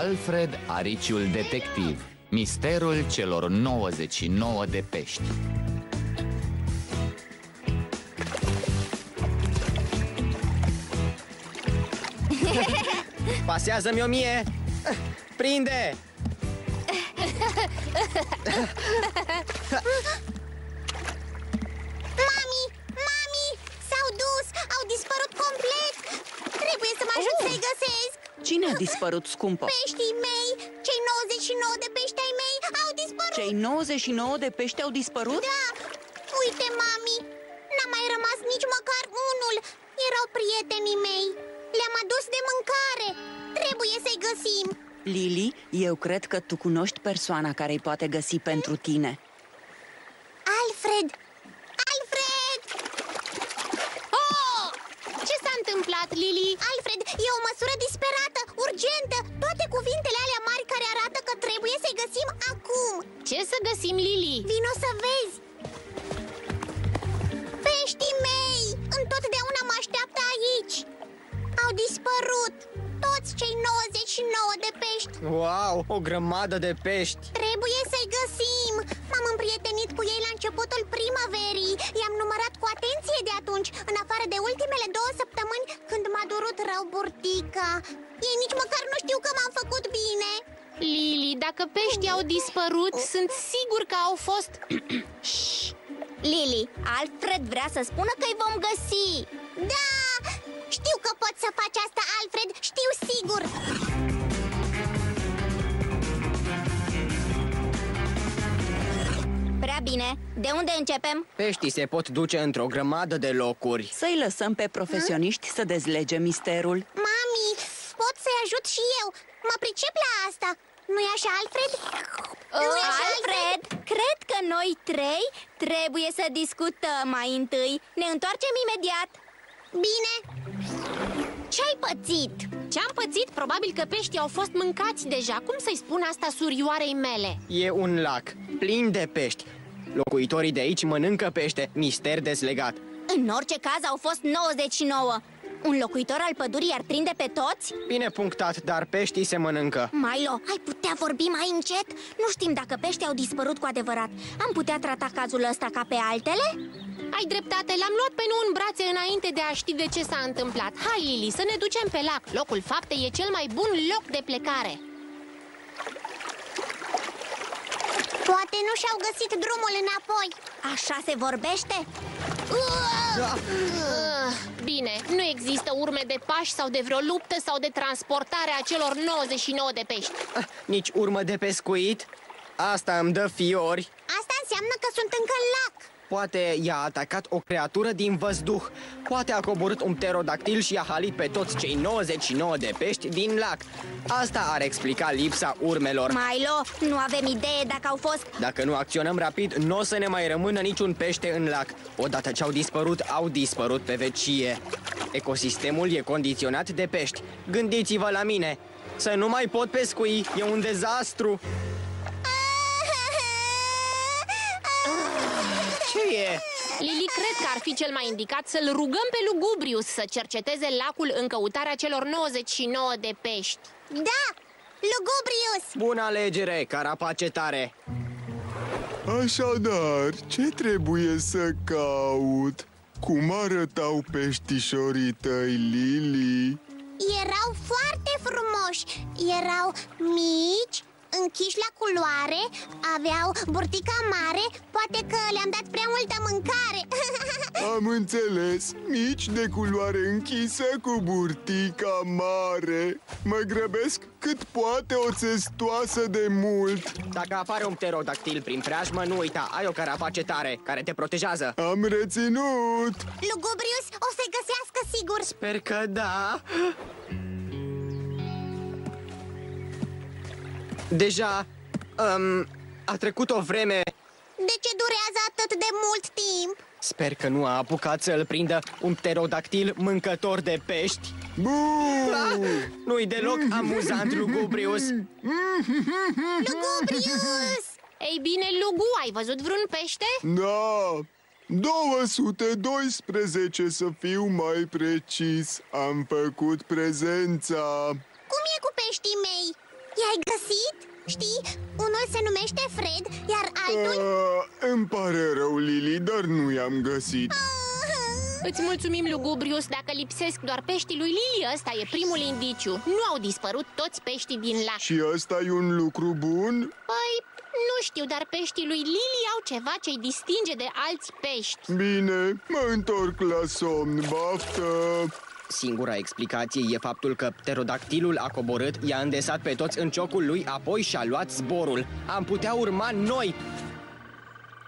Alfred Ariciul Detectiv Misterul celor 99 de pești Pasează-mi o mie! Prinde! a dispărut, scumpă? Peștii mei, cei 99 de pești ai mei, au dispărut! Cei 99 de pești au dispărut? Da! Uite, mami! N-a mai rămas nici măcar unul! Erau prietenii mei! Le-am adus de mâncare! Trebuie să-i găsim! Lili, eu cred că tu cunoști persoana care îi poate găsi pentru tine. Alfred! Alfred! Oh! Ce s-a întâmplat, Lili? Alfred, e o măsură disperată, urgentă! Toate cuvintele alea mari care arată că trebuie să-i găsim acum! Ce să găsim, Lili? Vino să vezi! Peștii mei! Întotdeauna mă așteaptă aici! Au dispărut! Toți cei 99 de pești! Wow, o grămadă de pești! Trebuie durut rău burtica. Ei nici măcar nu știu că m-am făcut bine. Lili, dacă peștii au dispărut, sunt sigur că au fost... Lili, Alfred vrea să spună că îi vom găsi. Da! Știu că poți să faci asta, Alfred, știu sigur bine, de unde începem? Peștii se pot duce într-o grămadă de locuri Să-i lăsăm pe profesioniști să dezlege misterul. Mami, pot să-i ajut și eu Mă pricep la asta Nu-i așa, Alfred? Nu-i așa, Alfred, cred că noi trei trebuie să discutăm mai întâi. Ne întoarcem imediat. Bine Ce-ai pățit? Ce-am pățit? Probabil că peștii au fost mâncați deja. Cum să-i spun asta surioarei mele? E un lac plin de pești Locuitorii de aici mănâncă pește, mister deslegat În orice caz au fost 99. Un locuitor al pădurii ar prinde pe toți? Bine punctat, dar peștii se mănâncă Milo, ai putea vorbi mai încet? Nu știm dacă peștii au dispărut cu adevărat. Am putea trata cazul ăsta ca pe altele? Ai dreptate, l-am luat pe nu în brațe înainte de a ști de ce s-a întâmplat. Hai, Lili, să ne ducem pe lac. Locul faptei e cel mai bun loc de plecare. Poate nu și-au găsit drumul înapoi Așa se vorbește? da. Uh, bine, nu există urme de pași sau de vreo luptă sau de transportare a celor 99 de pești. Ah, Nici urmă de pescuit? Asta îmi dă fiori Asta înseamnă că sunt încă în lac Poate i-a atacat o creatură din văzduh. Poate a coborât un pterodactil și a halit pe toți cei 99 de pești din lac. Asta ar explica lipsa urmelor. Milo, nu avem idee dacă au fost... Dacă nu acționăm rapid, nu o să ne mai rămână niciun pește în lac. Odată ce au dispărut, au dispărut pe vecie. Ecosistemul e condiționat de pești. Gândiți-vă la mine. Să nu mai pot pescui, e un dezastru Ce e? Lili, cred că ar fi cel mai indicat să-l rugăm pe Lugubrius să cerceteze lacul în căutarea celor 99 de pești. Da, Lugubrius Bună alegere, carapace tare Așadar, ce trebuie să caut? Cum arătau peștișorii tăi, Lili? Erau foarte frumoși Erau mici, închiși la culoare Aveau burtica mare Poate că le-am dat prea multă mâncare. Am înțeles, mici de culoare închisă cu burtica mare. Mă grăbesc cât poate o țestoasă de mult. Dacă apare un pterodactil prin preajmă, nu uita, ai o carapace tare care te protejează. Am reținut. Lugubrius o să-i găsească sigur. Sper că da Deja um, a trecut o vreme De ce durează atât de mult timp? Sper că nu a apucat să-l prindă un pterodactil mâncător de pești. Bu! Ah, nu-i deloc amuzant, Lugubrius. Lugubrius! Ei bine, Lugu, ai văzut vreun pește? Da, 212 să fiu mai precis. Am făcut prezența. Cum e cu peștii mei? I-ai găsit? Știi, unul se numește Fred, iar altul... Uh, îmi pare rău, Lili, dar nu i-am găsit. Îți mulțumim, Lugubrius, dacă lipsesc doar peștii lui Lili, ăsta e primul indiciu. Nu au dispărut toți peștii din lac. Și ăsta e un lucru bun? Păi, nu știu, dar peștii lui Lili au ceva ce-i distinge de alți pești. Bine, mă întorc la somn, baftă! Singura explicație e faptul că pterodactilul a coborât, i-a îndesat pe toți în ciocul lui, apoi și-a luat zborul. Am putea urma noi!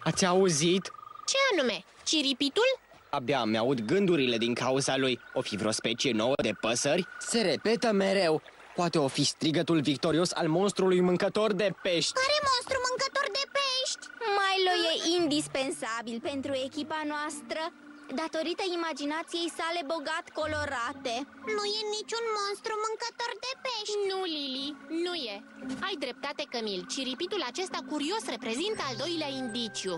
Ați auzit? Ce anume? Ciripitul? Abia mi-aud gândurile din cauza lui. O fi vreo specie nouă de păsări? Se repetă mereu. Poate o fi strigătul victorios al monstrului mâncător de pești. Care monstru mâncător de pești? Milo e indispensabil pentru echipa noastră datorită imaginației sale bogat colorate. Nu e niciun monstru mâncător de pești. Nu, Lili, nu e. Ai dreptate, Camil. Ciripitul acesta curios reprezintă al doilea indiciu.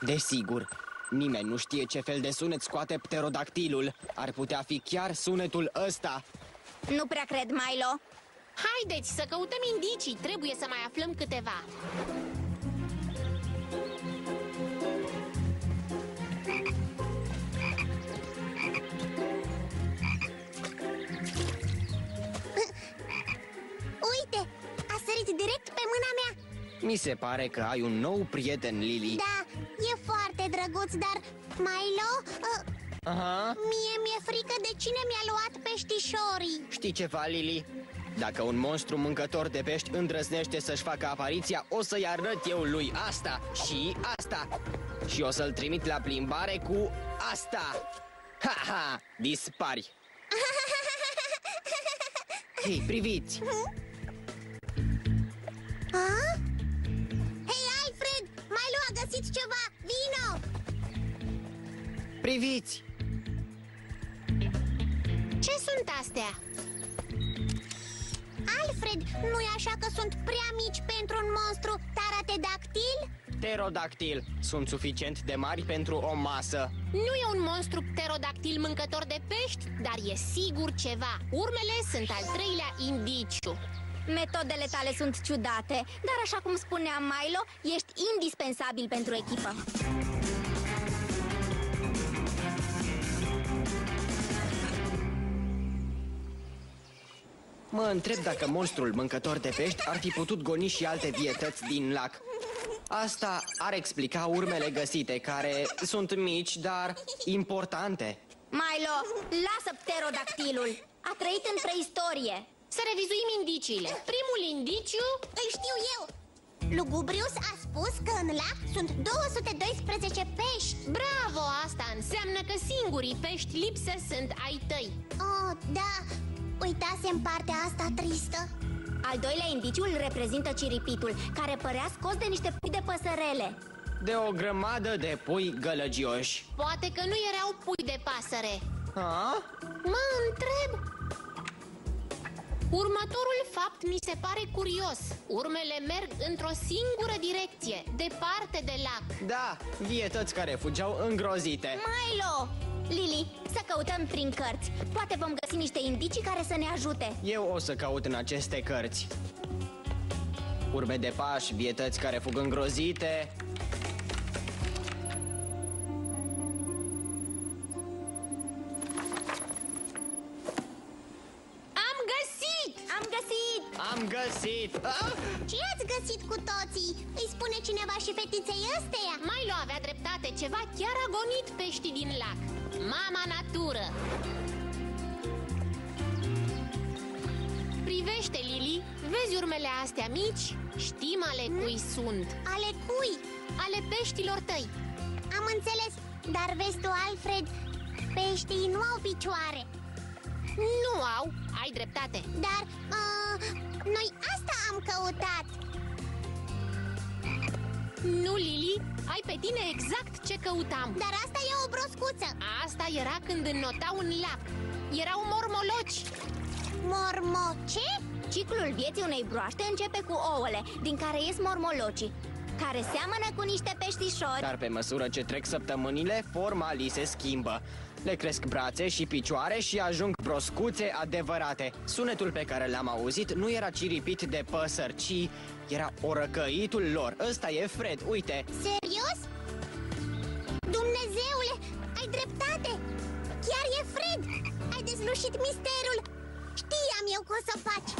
Desigur, nimeni nu știe ce fel de sunet scoate pterodactilul. Ar putea fi chiar sunetul ăsta. Nu prea cred, Milo. Haideți să căutăm indicii, trebuie să mai aflăm câteva. Uite, a sărit direct pe mâna mea. Mi se pare că ai un nou prieten, Lily. Da, e foarte drăguț, dar... Milo, uh, Aha. mie mi-e frică de cine mi-a luat peștișorii. Știi ceva, Lily? Dacă un monstru mâncător de pești îndrăznește să-și facă apariția, o să-i arăt eu lui asta și asta. Și o să-l trimit la plimbare cu asta. Ha-ha! Dispari! Hei, priviți! Ha? Hei, Alfred, Milo a găsit ceva, vino! Priviți! Ce sunt astea? Alfred, nu-i așa că sunt prea mici pentru un monstru taratedactil? Pterodactil. Sunt suficient de mari pentru o masă. Nu e un monstru pterodactil mâncător de pești, dar e sigur ceva. Urmele sunt al treilea indiciu. Metodele tale sunt ciudate, dar așa cum spunea Milo, ești indispensabil pentru echipă. Mă întreb dacă monstrul mâncător de pești ar fi putut goni și alte vietăți din lac. Asta ar explica urmele găsite, care sunt mici, dar importante. Milo, lasă pterodactilul! A trăit în preistorie! Să revizuim indiciile. Primul indiciu... Îl știu eu! Lugubrius a spus că în lac sunt 212 pești. Bravo! Asta înseamnă că singurii pești lipsă sunt ai tăi. Oh, da, uitasem partea asta tristă. Al doilea indiciu îl reprezintă ciripitul, care părea scos de niște pui de păsărele. De o grămadă de pui gălăgioși. Poate că nu erau pui de pasăre. Ha? Mă întreb... Următorul fapt mi se pare curios. Urmele merg într-o singură direcție, departe de lac. Da, vietăți care fugeau îngrozite. Milo! Lili, să căutăm prin cărți. Poate vom găsi niște indicii care să ne ajute. Eu o să caut în aceste cărți. Urme de pași, vietăți care fug îngrozite. Găsit! Am găsit! Ah! Ce ați găsit cu toții? Îi spune cineva și fetiței ăsteia? Milo avea dreptate, ceva chiar a gonit peștii din lac. Mama natură! Privește, Lili, vezi urmele astea mici? Știm ale cui sunt. Ale cui? Ale peștilor tăi. Am înțeles, dar vezi tu, Alfred, peștii nu au picioare Nu au, ai dreptate. Dar uh, noi asta am căutat. Nu, Lili, ai pe tine exact ce căutam. Dar asta e o broscuță. Asta era când înnotau un lac. Erau mormoloci Mormo, ce? Ciclul vieții unei broaște începe cu ouăle, din care ies mormolocii care seamănă cu niște peștișori. Dar pe măsură ce trec săptămânile, forma li se schimbă Le cresc brațe și picioare și ajung broscuțe adevărate. Sunetul pe care l-am auzit nu era ciripit de păsări, ci era orăcăitul lor. Ăsta e Fred, uite. Serios? Dumnezeule, ai dreptate! Chiar e Fred! Ai dezlușit misterul! Știam eu că o să faci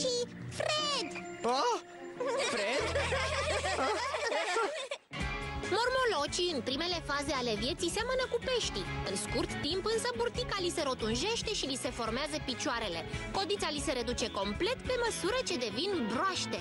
și Fred! Oh, Fred? Mormolocii, în primele faze ale vieții, seamănă cu peștii În scurt timp, însă, burtica li se rotunjește și li se formează picioarele Codița li se reduce complet pe măsură ce devin broaște